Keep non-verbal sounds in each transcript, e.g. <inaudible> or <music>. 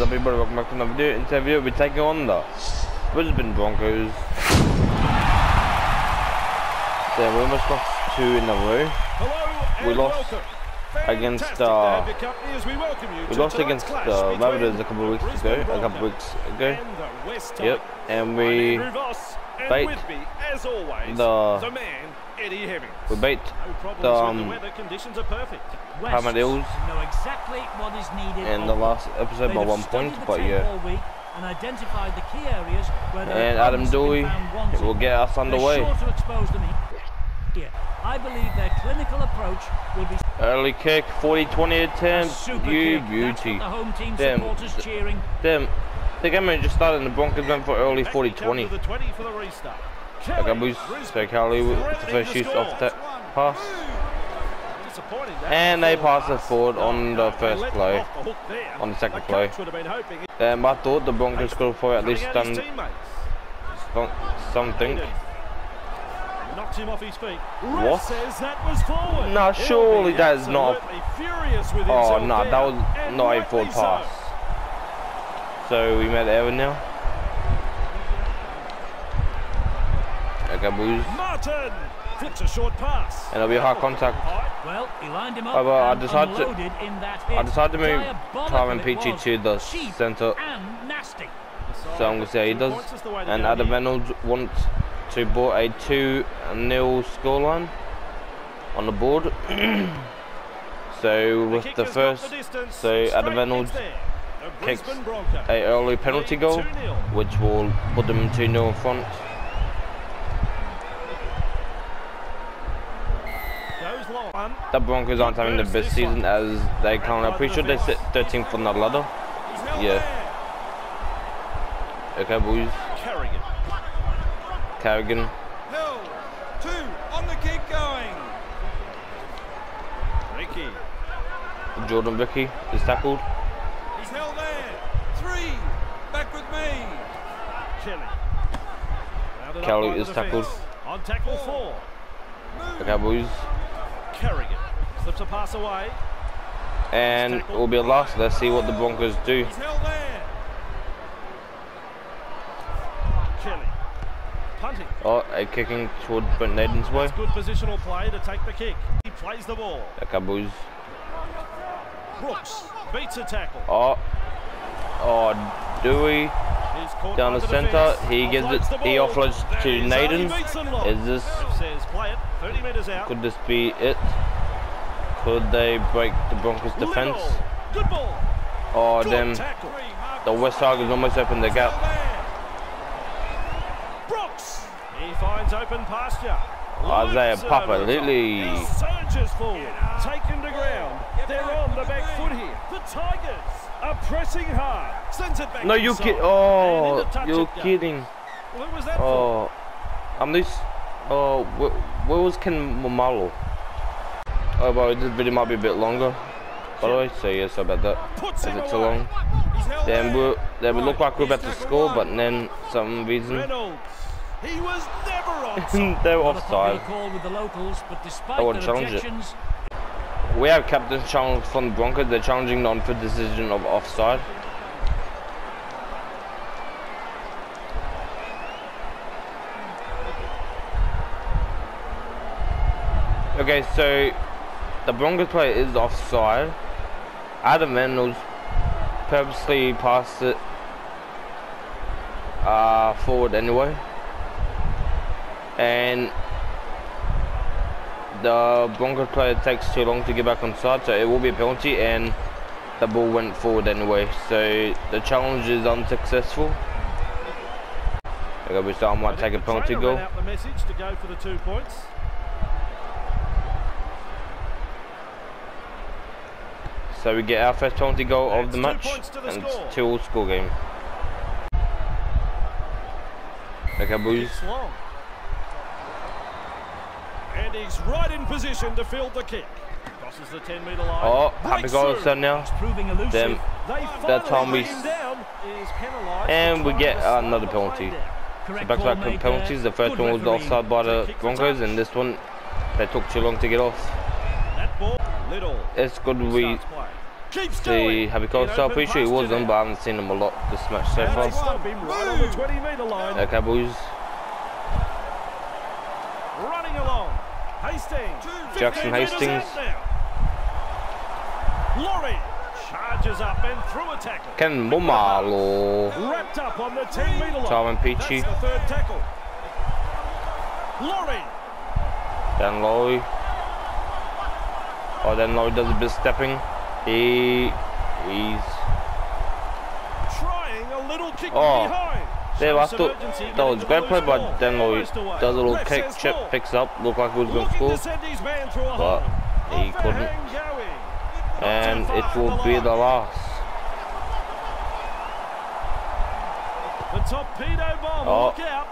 Is up everybody, welcome back to another video. In today's video we're taking on the Brisbane Broncos. Then we almost lost two in a row. We lost against, uh, have your company as we welcome you We to lost against the between Rabbitohs a couple of weeks ago, a couple of weeks ago. and the West Yep, and we Andrew Voss, and bait with me, as always, the- the man, Eddie Hemmings. we beat No the, um, the weather, conditions are perfect. Eels know exactly what is needed in the last episode by one point, but yeah. week and identified the key areas where And Adam Doueihi will get us underway. sure to expose them here. I believe their clinical approach will be Early kick, 40-20 a attempt, super you kick. Beauty. what the home think I'm gonna the game just started and the Broncos went for early 40-20. come to the 20 for the restart. Okay, Kelly. So Brisbane with the first shoot off that pass. And they pass it forward on the first play. off the hook there. On the second play. coach have been hoping Um, I thought the Broncos could have at least Cutting out his done something. Knocks him off his feet. What? Says that was forward. Nah, surely that is not- Oh no, there, that was not a forward pass. So we met error now. Okay, boys. Martin flips a short pass. And it'll be a hard contact. Well, he lined him up Oh, well, I decided to- in that. I decided to move Diabolical Tyrone Peachey to the centre. So I'm gonna see how he Two does. the way And Adam here. Reynolds wants to board a 2 0 scoreline on the board. <clears throat> so with the first the so Adam Straight Reynolds kicks there. The kicks Brisbane Broncos. a early penalty goal, which will put them 2 0 in front. The Broncos aren't having the best season as they currently. I'm pretty sure they sit 13th on the ladder. Yeah. Okay, boys. Carrigan. Carrigan. Hill, two, on the keep going. Riki. Jordan Riki is tackled. He's held there. Three, back with me. Kelly. Rounded up Kelly by the is tackled. On tackle four. Okay, boys. Carrigan slips a pass away. And it will be a last. Let's see what the Broncos do. He's held there. Kelly. Punting. Oh, a kicking toward Brent Naden's way. That's good positional play to take the kick. He plays the ball. Okay, boys. Brooks beats a tackle. Oh, oh, Doueihi down the centre. He gives it. Offloads He offloads to Naden. Harvey Beetson long. Is this? Ref says play it. 30 metres out. Could this be it? Could they break the Broncos' defense? Little. Oh, Good them. The West Tigers almost opened the gap. Brooks. He finds open pasture. Isaiah Loops Papa over the. Lily. He surges forward. Taken to ground. They're on the back foot here. The Tigers are pressing hard. Sends it back No, you inside. kid. Oh, you're it kidding. Well, was that oh, for? Oh, I'm this. Oh, where, where was Ken Maumalo? Oh, well, this video might be a bit longer. By the way, so yeah, so about that. Puts Is it too away. long? Then we then we look like we're about to score, but then some reason He was never onside. they're Not a offside. call with the locals, but despite I would their challenge it. We have captain challenge from the Broncos. They're challenging on for decision of offside. Okay, so the Broncos player is offside. Adam Reynolds purposely passed it uh, forward anyway. And the Broncos player takes too long to get back on side, so it will be a penalty and the ball went forward anyway. So the challenge is unsuccessful. Okay, so I might take a penalty goal. out the message to go for the two points. So we get our first penalty goal of the match, points to the and it's two all score game. Okay, boys. And he's right in position to field the kick. Crosses the 10 metre line. Oh, happy goal set now. proving They That time we bring him s- down. He is penalised and we get another penalty. Correct Back to back penalties. The first one was offside by the Broncos, and this one they took too long to get off. That ball, little. It's good we starts play. Keeps see going. Happy In Costa. open Pretty sure he wasn't, them. but I haven't seen him a lot this match so far. stop him right on the 20 metre line. Okay, boys. Running along. Hastings. Jackson Hastings. out now. Laurie charges up and through a tackle. Ken Maumalo. Wrapped up on the 10 metre line. Charmin Peachey. That's the third tackle. Laurie. Daine Laurie. Oh, Daine Laurie does a bit of stepping. He, he's. Trying a little kick Oh. behind. There, I thought that was to great play loose by ball. Daine Laurie. First away. Does a little kick, chip, picks up, look like he was going to score. send his man through a But he couldn't. And it will be the last. The torpedo bomb, Oh. look out.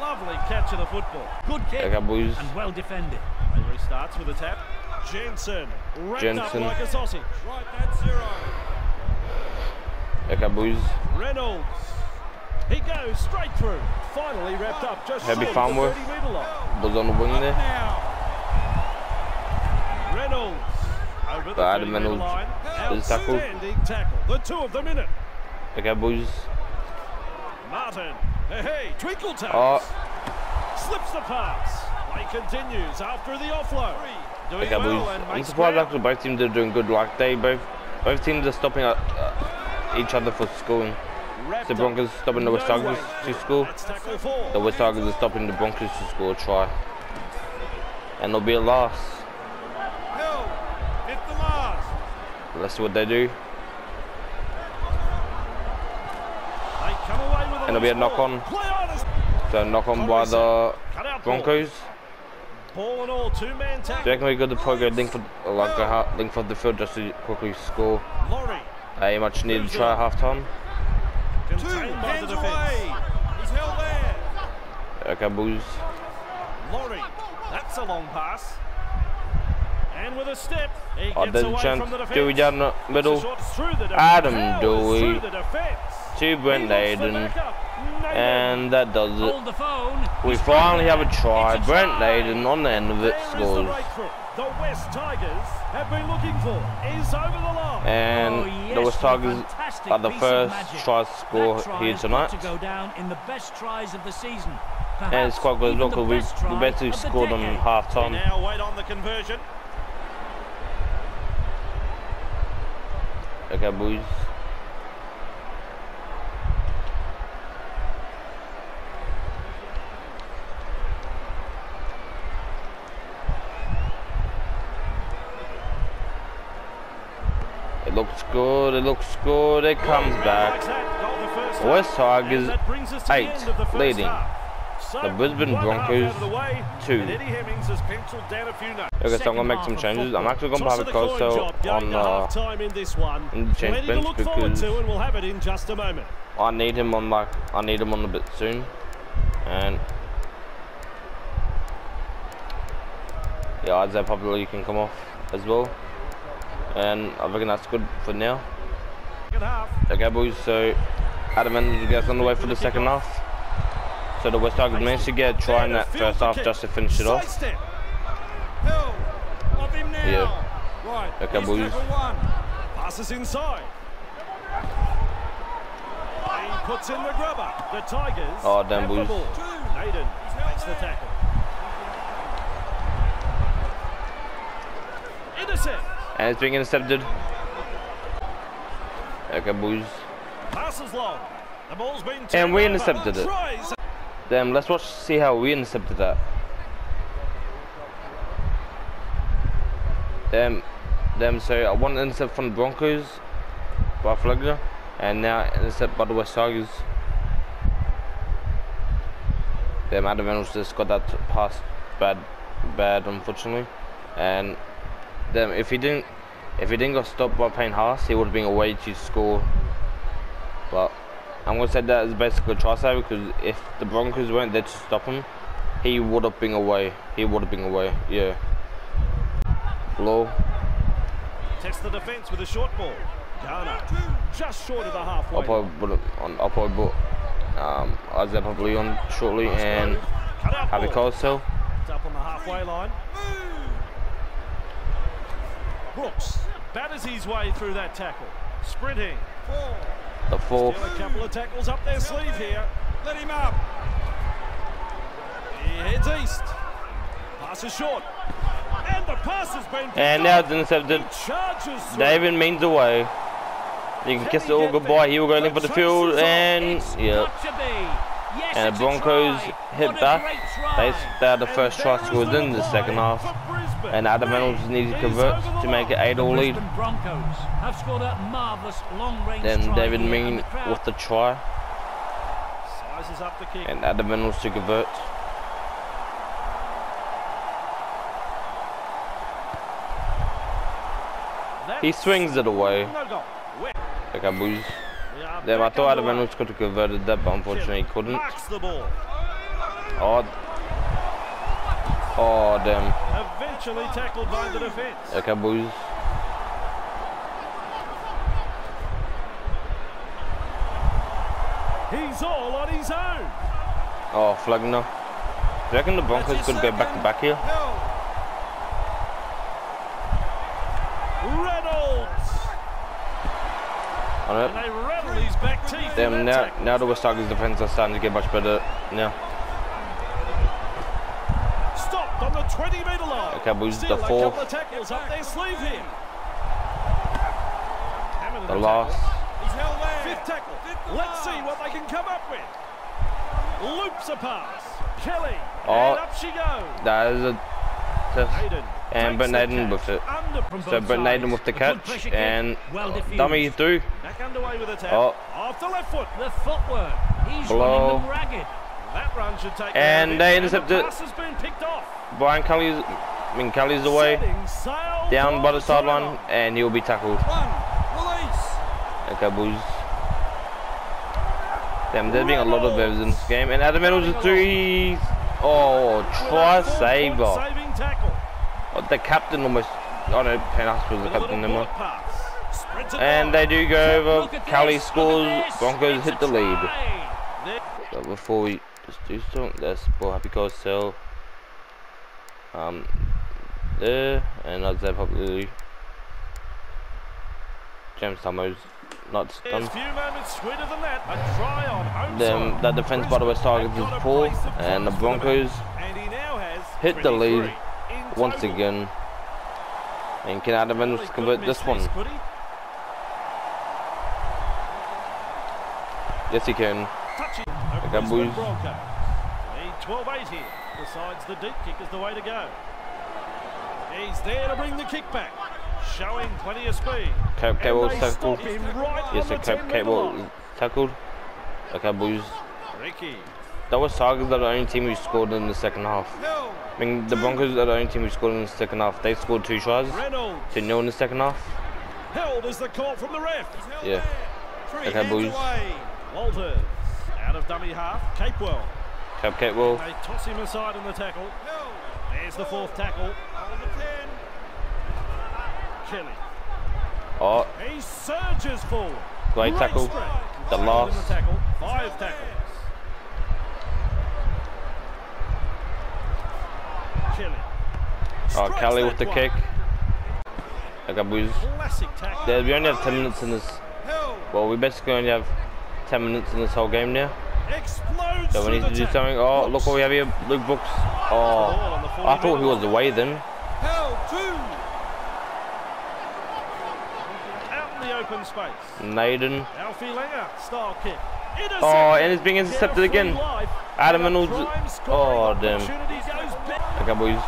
Lovely catch of the football. Good kick Okay, boys. and well defended. He restarts with a tap. Jensen, wrapped Jensen. up like a sausage. Right, that's zero. Okay, boys. Reynolds. He goes straight through. Finally wrapped up just Heavy short farm of the work. 30 metre line. Was on the wing there. Now. Reynolds over the But 30 Adam Reynolds line. is tackled. Outstanding tackle. The two of them in it. Okay, boys. Martin. Hey, hey, twinkle toes. Oh, ah. Slips the pass. Play continues after the offload. Doing okay, well I'm surprised actually both teams are doing good. Like they both, both teams are stopping uh, uh, each other for scoring. The. Broncos stopping the West Tigers to score. That's tackle four. The West Tigers are stopping the Broncos to score a try. And it'll be a loss. Hill. Hit the last. Let's see what they do. They come away with And it'll be a knock on. So knock on by the. Broncos. Ball and all, two man Do you tackle. reckon we got the progress link for like a ha- link for the field just to quickly score Laurie a much needed try at half time? Two. contained by the Hands defence. away. He's held there. Okay, boys. Laurie, that's a long pass. And with a step, he Oh, gets away chance. from the defence. Doueihi down the middle. Shots through the defence. Adam Powers Doueihi through the defence. to Brent He wants the Naden. backup. Naden. And that does it. Hold the phone. We finally have a try. Brent try. Naden on the end of it There is the scores. breakthrough. The West Tigers have been looking for is over the line. And Oh, the West Tigers are the first try to score try here tonight. to go down in the best tries of the season. And it's quite good as well because we, best we try basically scored on half They time. now wait on the conversion. Okay, boys. Looks good, it looks good, it comes back. the West half. Tigers And that brings us to the eight, end of the first leading. The Brisbane Broncos, out of the way, two. and Eddie Hemmings has penciled down a few notes. Okay, so I'm gonna make some changes. I'm actually gonna Toss have a the going on uh, in this one. in the change to bench because- to, and we'll have it in just a moment. I need him on like I need him on a bit soon, and yeah, Isaiah probably can come off as well, and I reckon that's good for now. Okay, boys. So Adam Enders gets on the way for the second half. So the West Tigers managed to get a try in that first half just to finish it off. Sidestep. Him now. Yeah. Right. Okay, boys. Passes inside. He puts in the grubber. The Tigers. Oh, damn, boys. ball. Naden makes the tackle. Intercept. And it's being intercepted. Okay, boys. Passes long. The ball's been And we intercepted it. Then let's watch see how we intercepted that. Them, them. So I want intercept from the Broncos by Flegler, and now intercept by the West Tigers. Them Adam Reynolds just got that pass bad, bad unfortunately, and them if he didn't, if he didn't got stopped by Payne Haas, he would have been away to score. But I'm gonna say that as basically a try save because if the Broncos weren't there to stop him, he would have been away. He would have been away. Yeah. Low. Test the defence with a short ball. Garner just short of the halfway. I'll probably put on. I'll probably put um, Isaiah probably on shortly and Cut out Harvey ball. It's up on the halfway line. Brooks batters his way through that tackle. Sprinting. Four. The fourth. Still a couple of tackles up their sleeve here. Let him up. He heads east. Pass is short. And the pass has been And now up. it's intercepted. He charges through. David Mead's away. You can kiss it all goodbye. He will go in for the field and yeah. got to be. Yes, And the Broncos hit What back. They try. had the first try there is scored the in the second half. And Adam Reynolds needs to convert to make it 8 all lead. Have scored a marvellous long-range Then David Mead with the try. Sizes up the kick. And Adam Reynolds to convert. He swings it away. No goal. Wet. Okay, boys. We are Then I thought Adam. Reynolds could have converted that, but unfortunately he couldn't. Oh. Oh, damn. Eventually tackled by the defence. Okay, boys. He's all on his own. Oh, flag now. Do you reckon the Broncos could go back to back here? Reynolds. On And they rattle his back teeth. Damn, now, now the West Tigers defense are starting to get much better now. Stopped on the 20 metre line. Okay, boys, Still the a fourth. couple of tackles up their sleeve here. Hammer The tackle. last. He's held there. Fifth tackle. Fifth Let's see what they can come up with. Loops a pass. Kelly. Oh. And up she goes. That is a. Hayden. And takes Brent the Hayden catch. with it. So both Naden with the A catch and well defused. dummy through. Back underway with a tap. Oh. Off the left foot. The footwork. He's Blow. running them ragged. That run should take And they it. intercept it. pass has been picked off. Brian Kelly's, I mean Kelly's away, down by the sideline, and he'll be tackled. Okay, boys. Damn, there's been a lot of errors in this game, and Adam Reynolds is three. Oh, try saver. four-point Saving tackle. Oh, the captain almost. Oh no, Payne Haas was the captain, never bullet mind. pass. Spreads it And they do go over. Kelly scores. Broncos hit the lead. But before we just do something, let's put Happy Cause Sell um there and I'd say probably James Summers not There's done. a few moments sweeter than that. A try on home Them side. that defense by the West Tigers is poor and the funds for the Broncos. And he now has hit the lead once again. And can Adam convert this one? Yes he can. Boys. Lead 12-8 here. Decides the deep kick is the way to go. He's there to bring the kick back. Showing plenty of speed. And Cable tackled. right Yes, the Capewell tackled. Okay, boys. Riki. That was Tigers are the only team who scored in the second half. I mean, the Broncos are the only team who scored in the second half. They scored two tries Reynolds. to nil in the second half. Held is the call from the ref. Yeah. Okay, boys. away. Walters. Out of dummy half. Capewell. Cape Cable. They toss him aside in the tackle. Held. There's the fourth tackle. On the ten. Kelly. Oh, He surges forward. Great tackle. strength. The Five last. the tackle. Five tackles. Kelly. oh Strikes Kelly with the one. kick. Okay, boys. Classic tackle. There, we only have 10 minutes in this. Well, we basically only have 10 minutes in this whole game now. Explodes So we need to do something. Oh, look what we have here. Luke Brooks. Oh, oh Ball on the 40 I thought he was away then. Out in the open space. Naden. Alfie Langer, style kick. Oh, and it's being intercepted Get a free again. Adam And Reynolds. Oh, damn. opportunity goes back Okay, boys.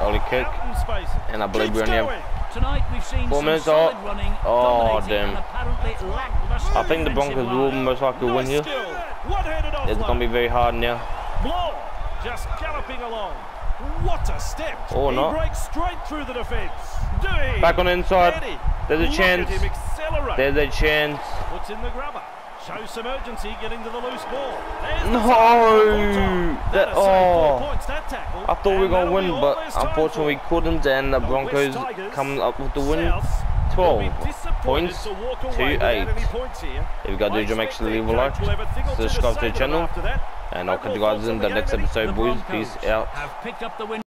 Early kick. out in space. And I believe we only have. Tonight we've seen Four some minutes, solid oh. running, Oh, damn. and apparently lackluster I think the Broncos will most likely win here. It's going to be very hard now. Blore just galloping along. What a step. Or he not. breaks straight through the defence. Back on the inside. There's a chance. At him accelerate. There's a chance. Puts in the grubber. Shows some urgency getting to the loose ball. There's No! That- time. That'll save oh. four points, that tackle. I thought we were going to win, but unfortunately we couldn't, and the Broncos coming up with the win. 12 points to walk to away without 8. points. If you guys do, I make sure to leave a like, coach will have a thing or two to subscribe to the channel, and I'll catch you guys in the next episode, boys. Peace out.